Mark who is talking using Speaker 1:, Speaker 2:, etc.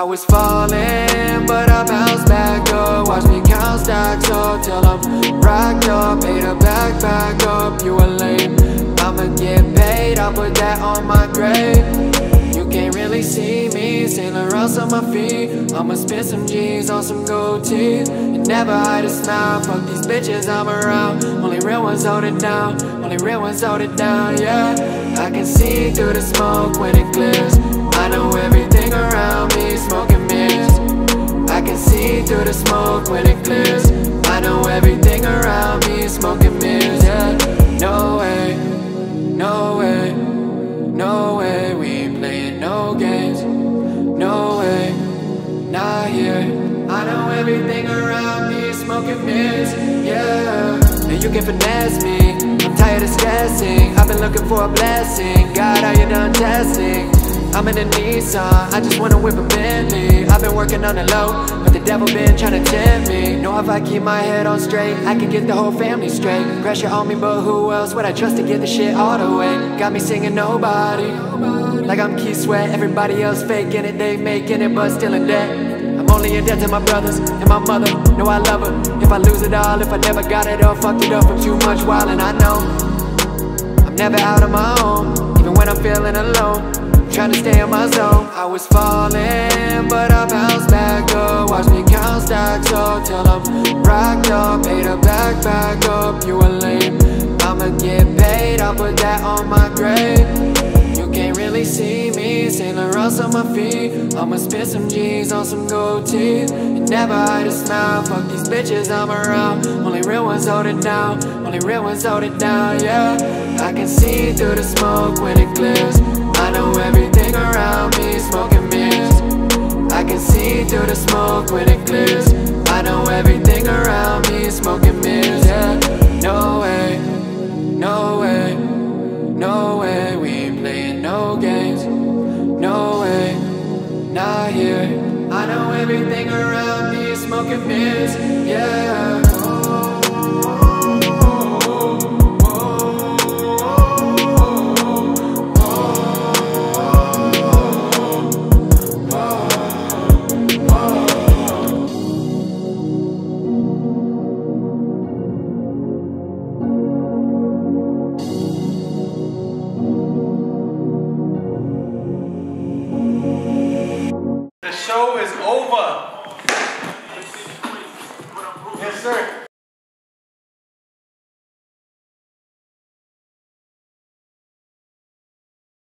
Speaker 1: I was falling, but I bounced back up. Watch me count stacks up till I'm racked up. Ate a backpack up, you a lame. I'ma get paid, I'll put that on my grave. You can't really see me, Saint Laurent's on my feet. I'ma spend some G's on some gold teeth. And never hide a smile, fuck these bitches I'm around. Only real ones hold it down, only real ones hold it down, yeah. I can see through the smoke when it clears. I know everything smoke when it clears. I know everything around me, is smoke and mirrors, yeah No way, no way, no way. We ain't playing no games, no way, not here. I know everything around me, is smoke and mirrors, yeah And you can finesse me, I'm tired of stressing. I've been looking for a blessing. God, are you done testing? I'm in a Nissan, I just wanna whip a Bentley. I've been working on the low, but the devil been trying to tempt me. Know if I keep my head on straight, I can get the whole family straight. Pressure on me, but who else would I trust to get the shit all the way? Got me singing nobody, like I'm Keith Sweat Everybody else faking it, they making it, but still in debt. I'm only in debt to my brothers and my mother, know I love her. If I lose it all, if I never got it all, fucked it up from too much wildin' I know I'm never out on my own, even when I'm feeling alone Trying to stay in my zone. I was falling, but I bounced back up Watch me count stacks up till I'm racked up. Ate a backpack up, you a lame. I'ma get paid, I'll put that on my grave. You can't really see me, Saint Laurent's on my feet. I'ma spit some G's on some gold teeth. Never hide a smile, fuck these bitches I'm around. Only real ones hold it down, only real ones hold it down, yeah. I can see through the smoke when it clears I know everything around me, smoke and mirrors I can see through the smoke when it clears. I know everything around me, smoke and mirrors, yeah No way, no way, no way. We ain't playing no games, no way, not here. I know everything around me, smoke and mirrors, yeah
Speaker 2: is over.